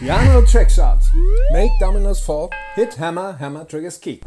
Piano trick shot. Make dominoes fall, hit hammer, hammer triggers key.